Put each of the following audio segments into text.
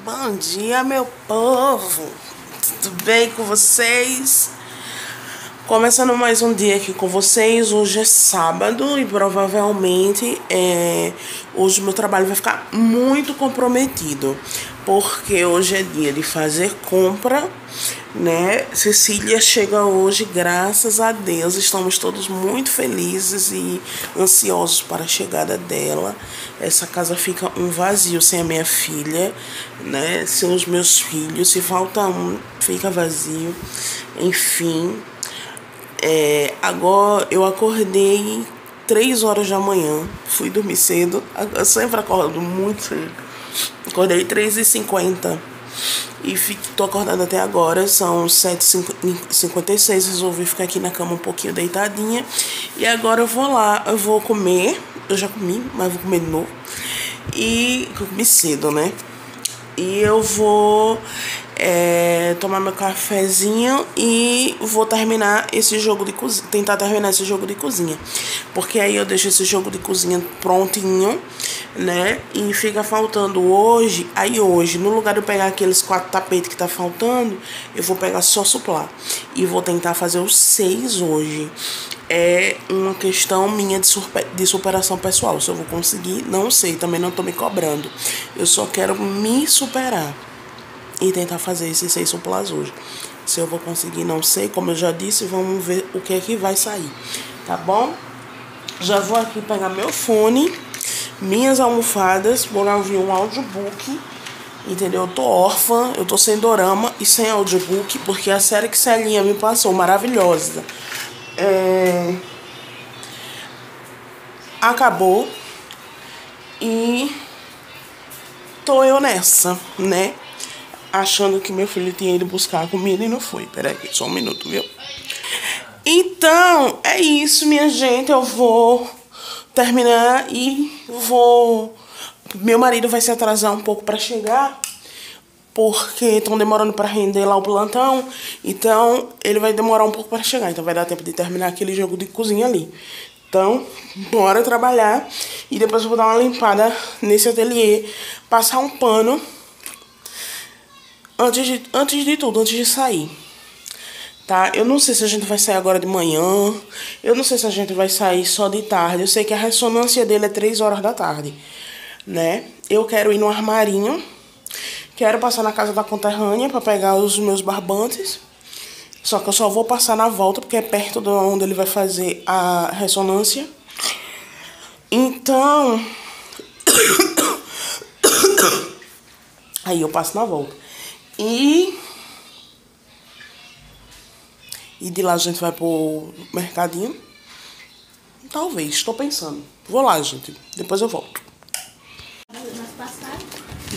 Bom dia, meu povo. Tudo bem com vocês? Começando mais um dia aqui com vocês. Hoje é sábado e provavelmente é, hoje meu trabalho vai ficar muito comprometido. Porque hoje é dia de fazer compra, né? Cecília chega hoje, graças a Deus. Estamos todos muito felizes e ansiosos para a chegada dela. Essa casa fica um vazio sem a minha filha, né? Sem os meus filhos. Se falta um, fica vazio. Enfim, é, agora eu acordei 3 horas da manhã, fui dormir cedo, eu sempre acordo muito cedo. Acordei 3h50 e tô acordada até agora, são 7h56, resolvi ficar aqui na cama um pouquinho deitadinha. E agora eu vou lá, eu vou comer, eu já comi, mas vou comer de novo. E comi cedo, né? E eu vou é, tomar meu cafezinho e vou terminar esse jogo de cozinha, tentar terminar esse jogo de cozinha. Porque aí eu deixo esse jogo de cozinha prontinho, né? E fica faltando hoje, aí hoje, no lugar de eu pegar aqueles quatro tapetes que tá faltando, eu vou pegar só suplar. E vou tentar fazer os seis hoje. É uma questão minha de, de superação pessoal. Se eu vou conseguir, não sei, também não tô me cobrando. Eu só quero me superar e tentar fazer esses seis suplas hoje. Se eu vou conseguir, não sei. Como eu já disse, vamos ver o que é que vai sair. Tá bom? Já vou aqui pegar meu fone, minhas almofadas, vou lá ouvir um audiobook. Entendeu? Eu tô órfã, eu tô sem dorama e sem audiobook, porque a série que Celinha me passou, maravilhosa. É... Acabou. E tô eu nessa, né? Achando que meu filho tinha ido buscar a comida e não foi. Peraí, só um minuto, viu? Então, é isso, minha gente. Eu vou terminar e vou. Meu marido vai se atrasar um pouco para chegar, porque estão demorando para render lá o plantão. Então, ele vai demorar um pouco para chegar. Então, vai dar tempo de terminar aquele jogo de cozinha ali. Então, bora trabalhar. E depois eu vou dar uma limpada nesse ateliê, passar um pano antes de, antes de tudo, antes de sair. Tá? Eu não sei se a gente vai sair agora de manhã. Eu não sei se a gente vai sair só de tarde. Eu sei que a ressonância dele é 3 horas da tarde. Né? Eu quero ir no armarinho. Quero passar na casa da conterrânea para pegar os meus barbantes. Só que eu só vou passar na volta porque é perto de onde ele vai fazer a ressonância. Então. Aí eu passo na volta. E. E de lá a gente vai pro mercadinho. Talvez, estou pensando. Vou lá, gente. Depois eu volto.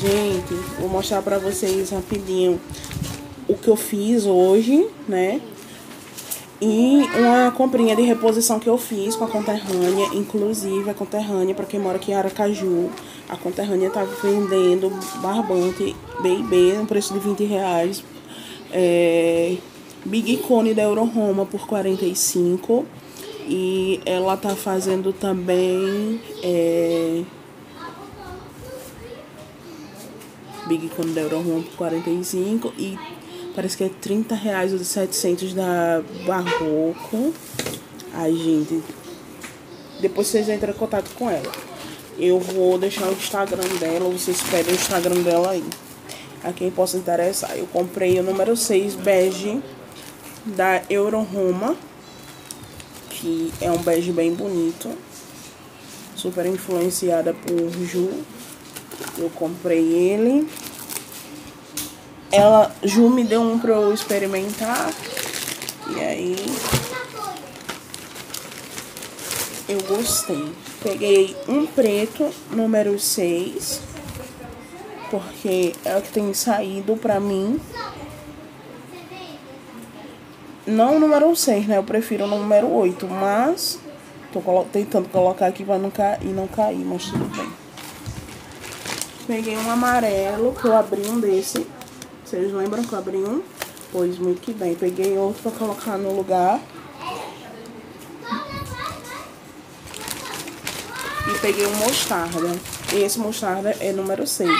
Gente, vou mostrar pra vocês rapidinho o que eu fiz hoje, né? E uma comprinha de reposição que eu fiz com a conterrânea, inclusive a conterrânea, para quem mora aqui em Aracaju, a conterrânea tá vendendo barbante BB no preço de 20 reais. É, Big Cone da Euro Roma por 45. E ela tá fazendo também. É, Big Cone da Euro Roma por 45. E parece que é 30 reais os 700 da Barroco. Ai, gente. Depois vocês entram em contato com ela. Eu vou deixar o Instagram dela, vocês pedem o Instagram dela aí. A quem possa interessar. Eu comprei o número 6 bege da Euro Roma. Que é um bege bem bonito. Super influenciada por Ju. Eu comprei ele. Ela, Ju me deu um pra eu experimentar. E aí eu gostei. Peguei um preto, número 6, porque é o que tem saído pra mim. Não o número 6, né? Eu prefiro o número 8, mas tô tentando colocar aqui pra não cair, não cair, mas tudo bem. Peguei um amarelo, que eu abri um desse. Vocês lembram que eu abri um? Pois muito bem. Peguei outro pra colocar no lugar. E peguei um mostarda. Esse mostarda é número 6.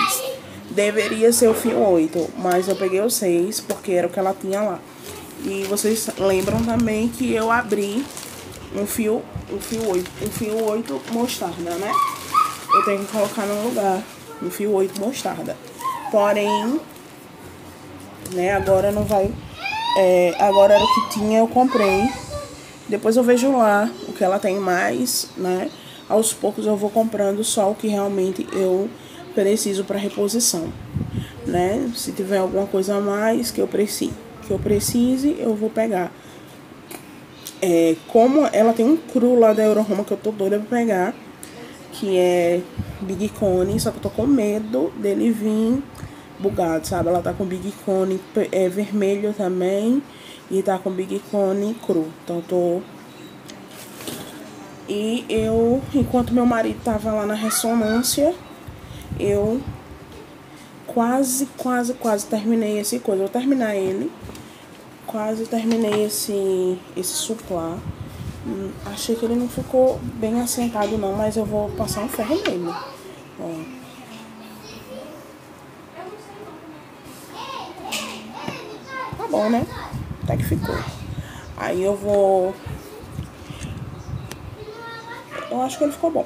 deveria ser o fio 8, mas eu peguei o 6 porque era o que ela tinha lá. E vocês lembram também que eu abri um fio, um fio 8, um fio 8 mostarda, né? Eu tenho que colocar no lugar um fio 8 mostarda. Porém, né, agora não vai... É, agora era o que tinha, eu comprei. Depois eu vejo lá o que ela tem mais, né? Aos poucos eu vou comprando só o que realmente eu preciso para reposição, né? Se tiver alguma coisa a mais que eu precise, que eu precise, eu vou pegar. É, como ela tem um cru lá da Euroroma que eu tô doida pra pegar, que é Big Cone, só que eu tô com medo dele vir bugado, sabe? Ela tá com Big Cone é, vermelho também e tá com Big Cone cru. Então tô e eu, enquanto meu marido tava lá na ressonância, eu quase, quase, quase terminei esse coisa. vou terminar ele. Quase terminei esse, esse suplá. Hum, achei que ele não ficou bem assentado não, mas eu vou passar um ferro nele. Ó. bom, né? Até que ficou. Aí eu vou... Eu acho que ele ficou bom.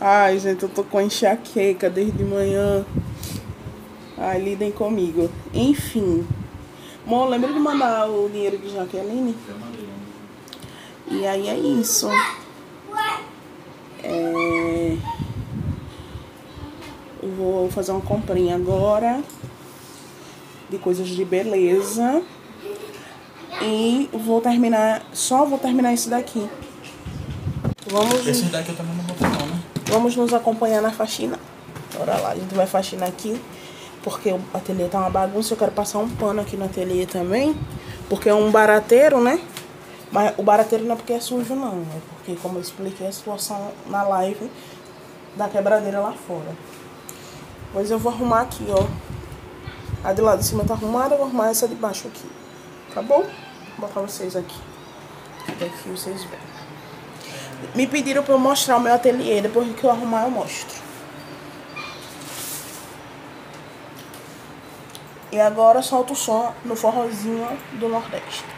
Ai, gente, eu tô com enxaqueca desde manhã. Ai, lidem comigo. Enfim. Mô, lembra de mandar o dinheiro de Jaqueline? E aí é isso. É... Vou fazer uma comprinha agora de coisas de beleza. E vou terminar, só vou terminar isso daqui. Vamos. Esse daqui eu também não vou não, né? Vamos nos acompanhar na faxina. Bora lá, a gente vai faxinar aqui. Porque o ateliê tá uma bagunça. Eu quero passar um pano aqui no ateliê também. Porque é um barateiro, né? Mas o barateiro não é porque é sujo, não. É porque, como eu expliquei a situação na live da quebradeira lá fora. Pois eu vou arrumar aqui, ó. A de lá de cima tá arrumada, eu vou arrumar essa de baixo aqui. Tá bom? Vou botar vocês aqui. Aqui vocês verem. Me pediram pra eu mostrar o meu ateliê. Depois que eu arrumar, eu mostro. E agora solto o som no forrozinho do Nordeste.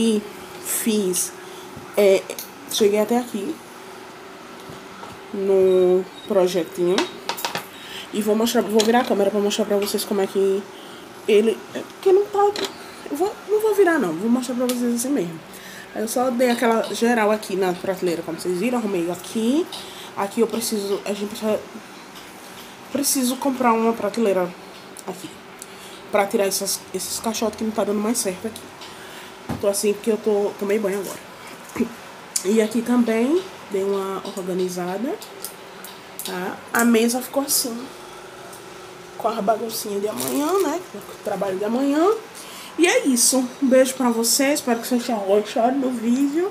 E fiz. É, cheguei até aqui no projetinho. E vou mostrar, vou virar a câmera pra mostrar pra vocês como é que ele. É, que não tá. Vou, não vou virar não, vou mostrar pra vocês assim mesmo. Eu só dei aquela geral aqui na prateleira, como vocês viram, arrumei aqui. Aqui eu preciso. A gente precisa. Preciso comprar uma prateleira aqui. Pra tirar essas, esses caixotes que não tá dando mais certo aqui. Tô assim porque eu tô. Tomei banho agora. E aqui também dei uma organizada. Tá? A mesa ficou assim com a baguncinha de amanhã, né? O trabalho de amanhã. E é isso. Um beijo pra vocês. Espero que vocês tenham gostado do vídeo.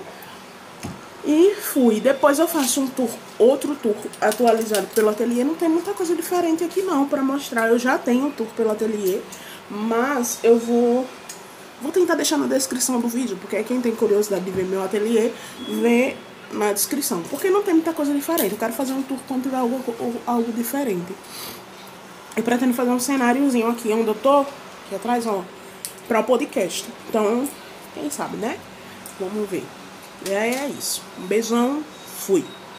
E fui. Depois eu faço um tour, outro tour atualizado pelo ateliê. Não tem muita coisa diferente aqui não pra mostrar. Eu já tenho um tour pelo ateliê. Mas eu vou... Vou tentar deixar na descrição do vídeo. Porque quem tem curiosidade de ver meu ateliê, vê na descrição. Porque não tem muita coisa diferente. Eu quero fazer um tour tiver algo, algo diferente. Eu pretendo fazer um cenáriozinho aqui onde eu tô, aqui atrás, ó, pra podcast. Então, quem sabe, né? Vamos ver. E aí é isso. Um beijão, fui.